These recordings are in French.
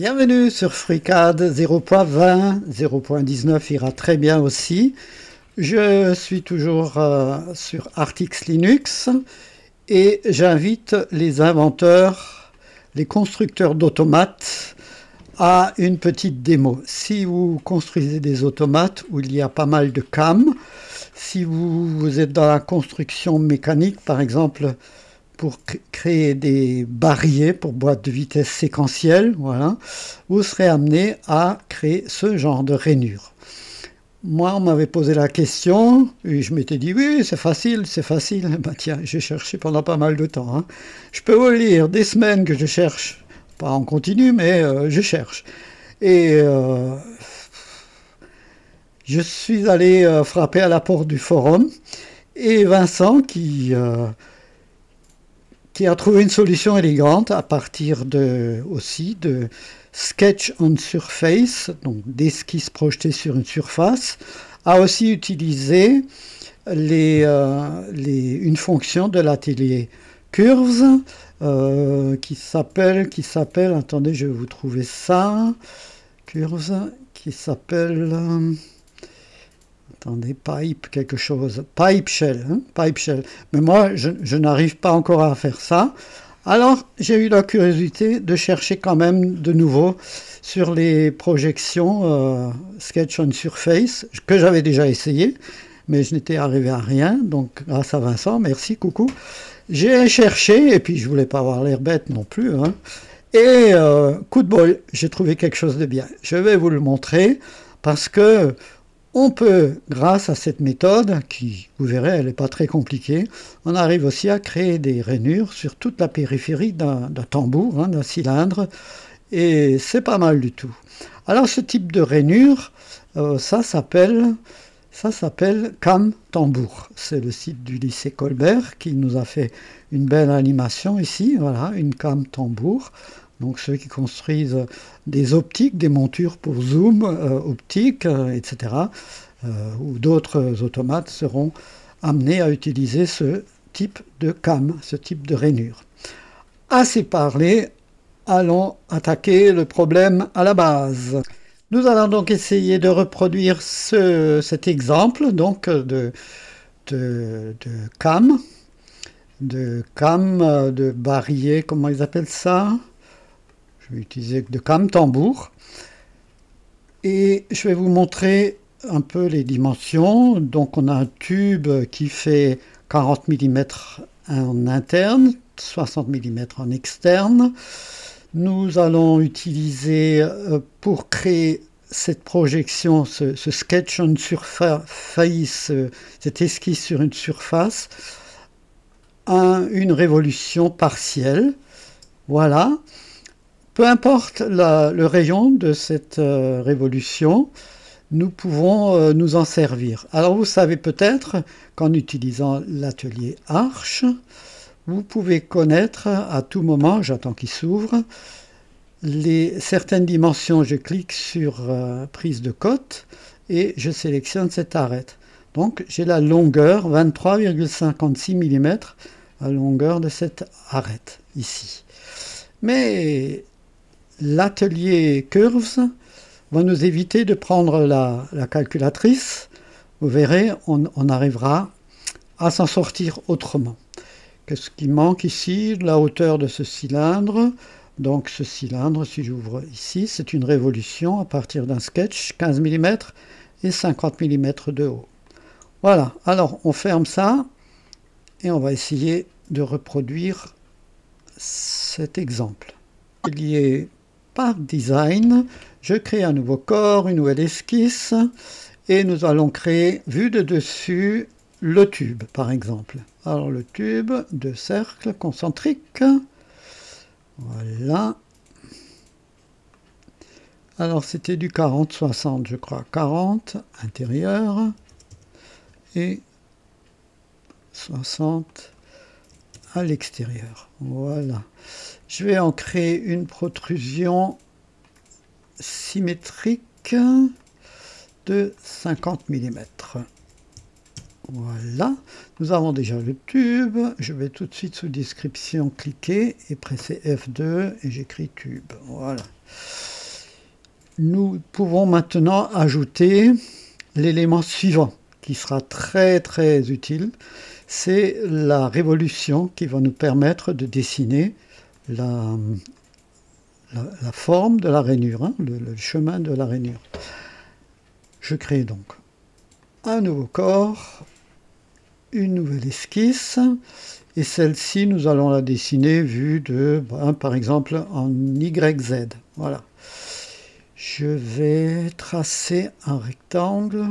Bienvenue sur FreeCAD 0.20, 0.19 ira très bien aussi. Je suis toujours euh, sur Artix Linux et j'invite les inventeurs, les constructeurs d'automates à une petite démo. Si vous construisez des automates où il y a pas mal de cam, si vous, êtes dans la construction mécanique, par exemple, pour créer des barrières pour boîtes de vitesse séquentielles, voilà, vous serez amené à créer ce genre de rainure. Moi, on m'avait posé la question, et je m'étais dit, oui, c'est facile, c'est facile. Bah tiens, j'ai cherché pendant pas mal de temps. Hein. Je peux vous lire des semaines que je cherche, pas en continu, mais euh, je cherche. Et euh, je suis allé euh, frapper à la porte du forum, et Vincent, qui, qui a trouvé une solution élégante à partir de, aussi de Sketch on Surface, donc d'esquisses projetées sur une surface, a aussi utilisé les, euh, les, une fonction de l'atelier Curves euh, qui s'appelle, qui s'appelle, attendez, je vais vous trouver ça, Curves, qui s'appelle, euh, attendez, Pipe quelque chose, Pipe Shell, hein, Pipe Shell. Mais moi, je, n'arrive pas encore à faire ça. Alors, j'ai eu la curiosité de chercher quand même de nouveau sur les projections euh, Sketch on Surface, que j'avais déjà essayé, mais je n'étais arrivé à rien. Donc, grâce à Vincent, merci, coucou. J'ai cherché, et puis je voulais pas avoir l'air bête non plus. Hein. et euh, coup de bol, j'ai trouvé quelque chose de bien. Je vais vous le montrer parce que on peut, grâce à cette méthode, qui, vous verrez, elle n'est pas très compliquée, on arrive aussi à créer des rainures sur toute la périphérie d'un tambour, hein, d'un cylindre, et c'est pas mal du tout. Alors ce type de rainure, euh, ça s'appelle ça s'appelle Cam Tambour. C'est le site du lycée Colbert qui nous a fait une belle animation ici. Voilà, une cam tambour. Donc ceux qui construisent des optiques, des montures pour zoom euh, optique, euh, etc., euh, ou d'autres automates seront amenés à utiliser ce type de cam, ce type de rainure. Assez parlé, allons attaquer le problème à la base. Nous allons donc essayer de reproduire cet exemple donc de, de, de cam, de cam, de barillet, comment ils appellent ça? Je vais utiliser de cam tambour. Et je vais vous montrer un peu les dimensions. Donc on a un tube qui fait 40 mm en interne, 60 mm en externe. Nous allons utiliser euh, pour créer cette projection, ce, sketch on surface, euh, cette esquisse sur une surface, une révolution partielle. Voilà. Peu importe le rayon de cette euh, révolution, nous pouvons euh, nous en servir. Alors vous savez peut-être qu'en utilisant l'atelier Arch, vous pouvez connaître à tout moment, j'attends qu'il s'ouvre, les certaines dimensions. Je clique sur euh, prise de cote et je sélectionne cette arête. Donc j'ai la longueur 23,56 mm, la longueur de cette arête ici. Mais l'atelier Curves va nous éviter de prendre la, calculatrice. Vous verrez, on, arrivera à s'en sortir autrement. Qu'est-ce qui manque ici? La hauteur de ce cylindre. Donc ce cylindre, si j'ouvre ici, c'est une révolution à partir d'un sketch 15 mm et 50 mm de haut. Voilà, alors on ferme ça et on va essayer de reproduire cet exemple. Il y est par design, je crée un nouveau corps, une nouvelle esquisse, et nous allons créer, vue de dessus, le tube, par exemple. Alors le tube de cercle concentrique, voilà. Alors c'était du 40-60, je crois. 40 intérieur et 60 à l'extérieur. Voilà. Je vais en créer une protrusion symétrique de 50 mm. Voilà, nous avons déjà le tube. Je vais tout de suite sous description cliquer et presser F2 et j'écris tube. Voilà. nous pouvons maintenant ajouter l'élément suivant qui sera très très utile. C'est la révolution qui va nous permettre de dessiner la, forme de la rainure, hein, le, chemin de la rainure. Je crée donc un nouveau corps, une nouvelle esquisse, et celle-ci, nous allons la dessiner vue de, ben, par exemple, en YZ. Voilà. Je vais tracer un rectangle.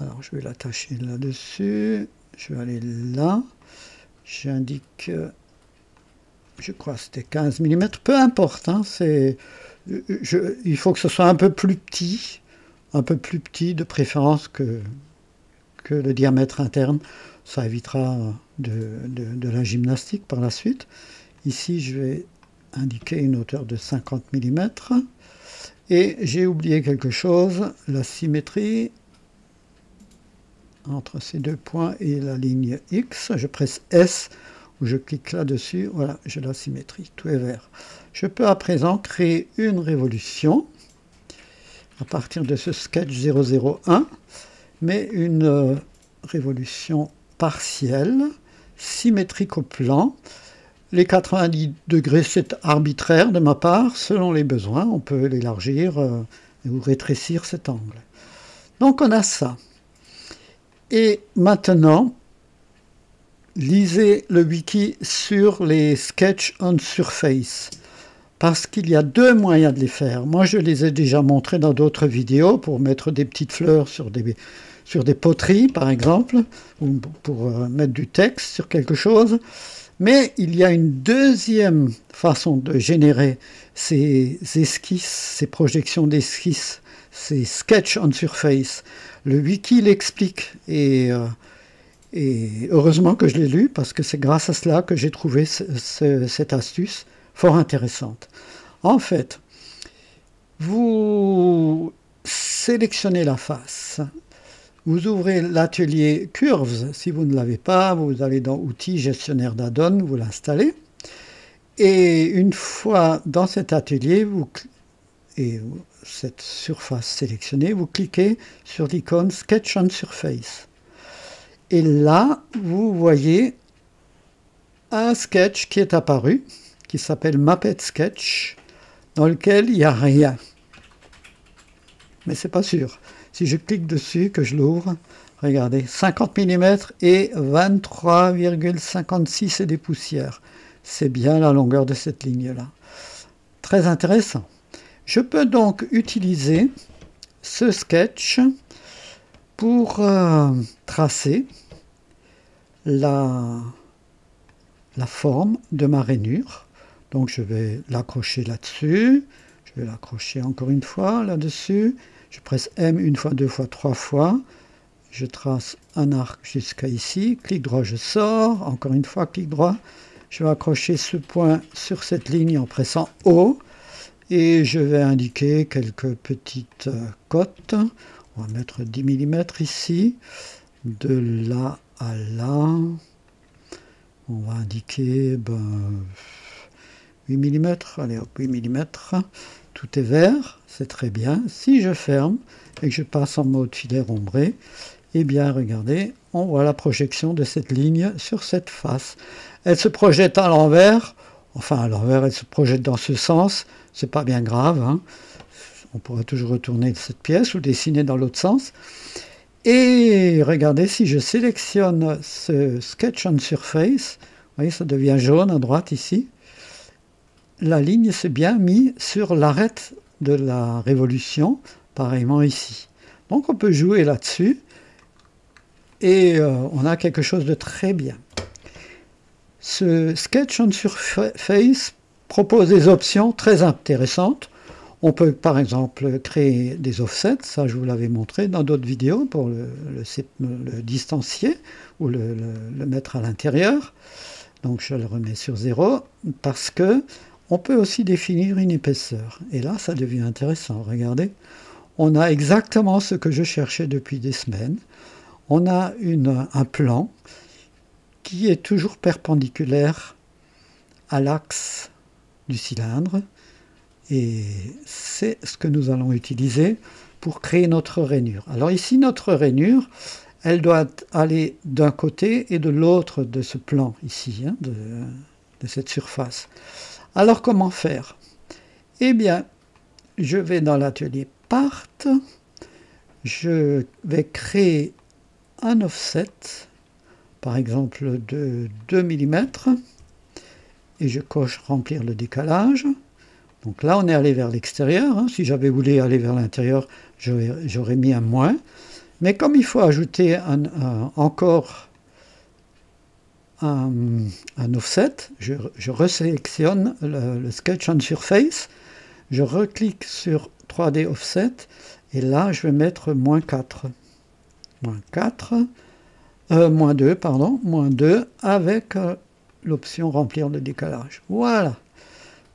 Alors, je vais l'attacher là-dessus. Je vais aller là. J'indique, je crois que c'était 15 mm. Peu importe, hein, il faut que ce soit un peu plus petit un peu plus petit de préférence que, que le diamètre interne. Ça évitera de, de, la gymnastique par la suite. Ici, je vais indiquer une hauteur de 50 mm. Et j'ai oublié quelque chose, la symétrie entre ces deux points et la ligne X. Je presse S ou je clique là-dessus. Voilà, j'ai la symétrie. Tout est vert. Je peux à présent créer une révolution à partir de ce sketch 001, mais une euh, révolution partielle, symétrique au plan. Les 90 degrés, c'est arbitraire de ma part, selon les besoins, on peut l'élargir euh, ou rétrécir cet angle. Donc on a ça. Et maintenant, lisez le wiki sur les sketch on surface parce qu'il y a deux moyens de les faire. Moi, je les ai déjà montrés dans d'autres vidéos pour mettre des petites fleurs sur des, sur des poteries, par exemple, ou pour euh, mettre du texte sur quelque chose. Mais il y a une deuxième façon de générer ces esquisses, ces projections d'esquisses, ces sketch on surface. Le wiki l'explique et, euh, et, heureusement que je l'ai lu parce que c'est grâce à cela que j'ai trouvé cette astuce fort intéressante. En fait, vous sélectionnez la face, vous ouvrez l'atelier Curves, si vous ne l'avez pas, vous allez dans Outils, Gestionnaire d'add vous l'installez, et une fois dans cet atelier, vous, et cette surface sélectionnée, vous cliquez sur l'icône Sketch on Surface. Et là, vous voyez un sketch qui est apparu qui s'appelle Mappet Sketch, dans lequel il n'y a rien. Mais c'est pas sûr. Si je clique dessus, que je l'ouvre, regardez, 50 mm et 23,56 et des poussières. C'est bien la longueur de cette ligne-là. Très intéressant. Je peux donc utiliser ce sketch pour euh, tracer la, la forme de ma rainure donc je vais l'accrocher là-dessus. Je vais l'accrocher encore une fois là-dessus. Je presse M une fois, deux fois, trois fois. Je trace un arc jusqu'à ici. Clic droit, je sors. Encore une fois, clic droit. Je vais accrocher ce point sur cette ligne en pressant O. Et je vais indiquer quelques petites euh, cotes. On va mettre 10 mm ici. De là à là. On va indiquer ben, 8 mm, allez hop, 8 mm, tout est vert, c'est très bien. Si je ferme et que je passe en mode filaire ombré, eh bien regardez, on voit la projection de cette ligne sur cette face. Elle se projette à l'envers, enfin l'envers, elle se projette dans ce sens, c'est pas bien grave, hein. on pourra toujours retourner cette pièce ou dessiner dans l'autre sens. Et regardez, si je sélectionne ce Sketch on Surface, vous voyez, ça devient jaune à droite ici la ligne s'est bien mise sur l'arête de la révolution, pareillement ici. Donc on peut jouer là-dessus et euh, on a quelque chose de très bien. Ce Sketch on Surface propose des options très intéressantes. On peut par exemple créer des offsets, ça je vous l'avais montré dans d'autres vidéos pour le, distancier ou le, mettre à l'intérieur. Donc je le remets sur 0 parce que on peut aussi définir une épaisseur. Et là, ça devient intéressant. Regardez, on a exactement ce que je cherchais depuis des semaines. On a un plan qui est toujours perpendiculaire à l'axe du cylindre. Et c'est ce que nous allons utiliser pour créer notre rainure. Alors ici, notre rainure, elle doit aller d'un côté et de l'autre de ce plan ici, hein, de, cette surface. Alors comment faire? Eh bien, je vais dans l'atelier Part, je vais créer un offset, par exemple de 2 mm, et je coche remplir le décalage. Donc là, on est allé vers l'extérieur. Hein. Si j'avais voulu aller vers l'intérieur, j'aurais mis un moins. Mais comme il faut ajouter encore un, offset, je, je resélectionne le, le, sketch on surface, je reclique sur 3D offset, et là, je vais mettre moins 4. Moins 4, euh, moins 2, pardon, moins 2, avec euh, l'option remplir le décalage. Voilà.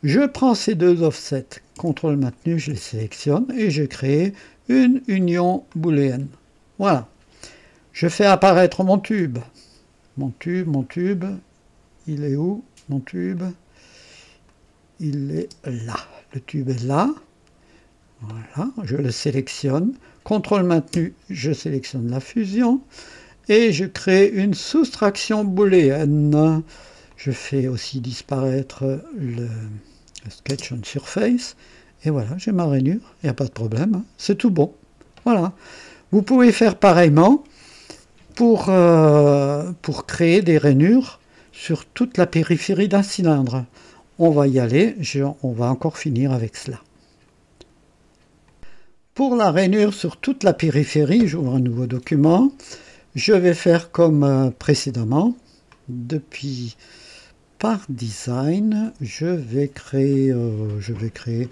Je prends ces deux offsets, contrôle maintenu, je les sélectionne et je crée une union booléenne. Voilà. Je fais apparaître mon tube. Mon tube, mon tube, il est où Mon tube, il est là. Le tube est là. Voilà, je le sélectionne. Contrôle maintenu, je sélectionne la fusion. Et je crée une soustraction booléenne. Je fais aussi disparaître le, sketch on surface. Et voilà, j'ai ma rainure, il n'y a pas de problème, hein. c'est tout bon. Voilà. Vous pouvez faire pareillement pour, euh, pour créer des rainures sur toute la périphérie d'un cylindre. On va y aller, on va encore finir avec cela. Pour la rainure sur toute la périphérie, j'ouvre un nouveau document. Je vais faire comme euh, précédemment. Depuis par design, je vais créer, euh, je vais créer,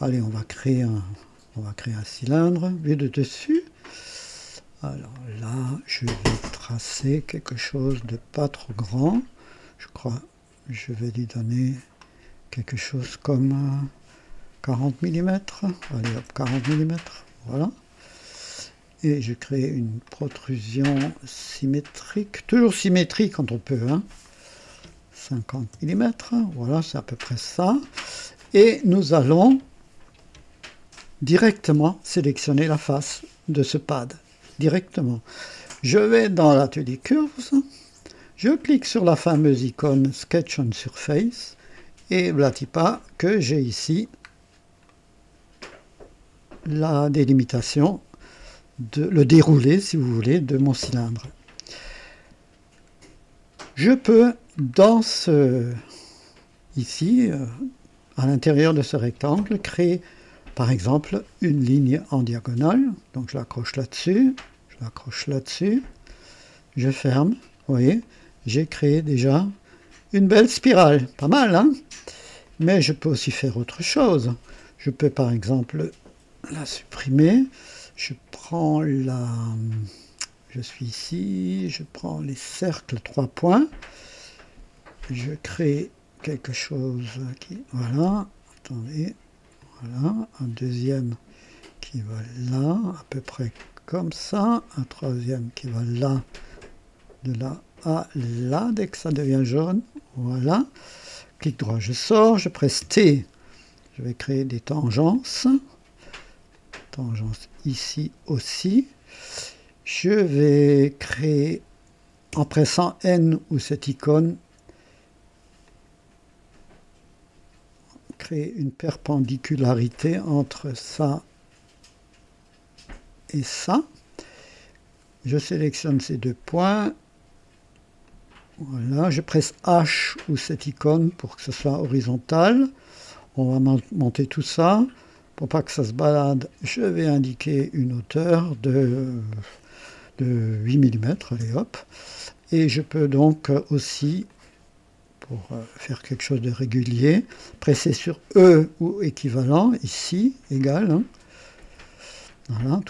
allez, on va créer un, on va créer un cylindre, vu de dessus. Alors là, je vais tracer quelque chose de pas trop grand. Je crois, je vais lui donner quelque chose comme 40 mm. Allez hop, 40 mm. Voilà. Et je crée une protrusion symétrique, toujours symétrique quand on peut. Hein. 50 mm. Voilà, c'est à peu près ça. Et nous allons directement sélectionner la face de ce pad. Directement. Je vais dans l'atelier Curves. Je clique sur la fameuse icône Sketch on Surface. Et pas que j'ai ici la délimitation, de, le déroulé, si vous voulez, de mon cylindre. Je peux dans ce, ici, euh, à l'intérieur de ce rectangle, créer par exemple une ligne en diagonale. Donc je l'accroche là-dessus, je l'accroche là-dessus, je ferme. Vous voyez, j'ai créé déjà une belle spirale. Pas mal, hein? Mais je peux aussi faire autre chose. Je peux par exemple la supprimer. Je prends la... Je suis ici, je prends les cercles trois points. Je crée quelque chose qui, voilà, attendez, voilà, un deuxième qui va là, à peu près comme ça, un troisième qui va là, de là à là, dès que ça devient jaune, voilà, clic droit, je sors, je presse T, je vais créer des tangences, ici aussi, je vais créer en pressant N ou cette icône créer une perpendicularité entre ça et ça. Je sélectionne ces deux points. Voilà, je presse H ou cette icône pour que ce soit horizontal. On va monter tout ça. Pour pas que ça se balade, je vais indiquer une hauteur de, de 8 mm. Allez hop. Et je peux donc aussi pour euh, faire quelque chose de régulier. Presser sur E ou équivalent, ici, égal. Hein. Voilà,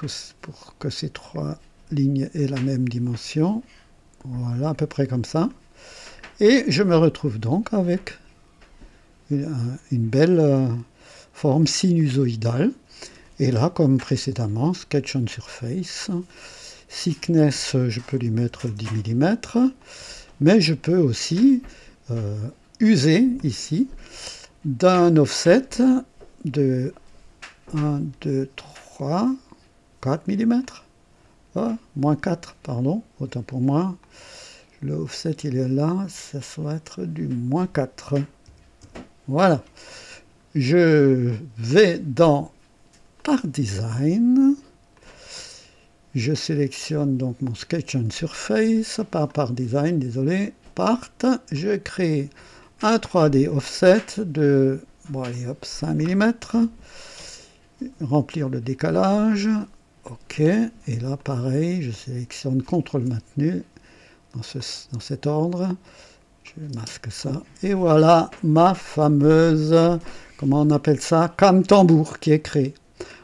pour que ces trois lignes aient la même dimension. Voilà, à peu près comme ça. Et je me retrouve donc avec une, belle euh, forme sinusoïdale. Et là, comme précédemment, Sketch on Surface. Thickness, je peux lui mettre 10 mm. Mais je peux aussi euh, user ici d'un offset de 1, 2, 3, 4 mm. moins 4, pardon, autant pour moi. Le offset, il est là, ça doit être du moins 4. Voilà. Je vais dans Part Design. Je sélectionne donc mon Sketch on Surface, par Part Design, désolé, Part. Je crée un 3D offset de, bon allez hop, 5 mm. Remplir le décalage. OK. Et là, pareil, je sélectionne CTRL maintenu dans, dans cet ordre. Je masque ça. Et voilà ma fameuse, comment on appelle ça, cam tambour qui est créée.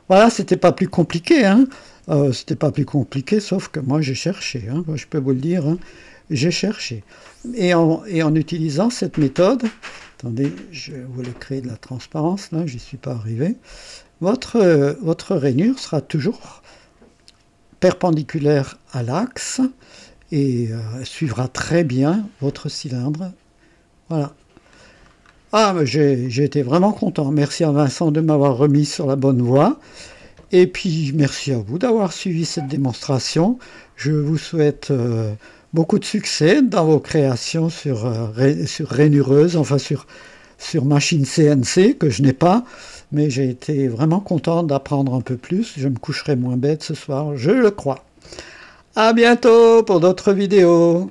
Voilà, c'était pas plus compliqué. Hein. Euh, c'était pas plus compliqué, sauf que moi j'ai cherché. Hein. je peux vous le dire. Hein. J'ai cherché. Et en, utilisant cette méthode, attendez, je voulais créer de la transparence, là, j'y suis pas arrivé. Votre, votre rainure sera toujours perpendiculaire à l'axe et euh, suivra très bien votre cylindre. Voilà. Ah, j'ai été vraiment content. Merci à Vincent de m'avoir remis sur la bonne voie. Et puis, merci à vous d'avoir suivi cette démonstration. Je vous souhaite euh, beaucoup de succès dans vos créations sur, euh, sur Rainureuse, enfin sur, sur machine CNC, que je n'ai pas. Mais j'ai été vraiment content d'apprendre un peu plus. Je me coucherai moins bête ce soir, je le crois. À bientôt pour d'autres vidéos.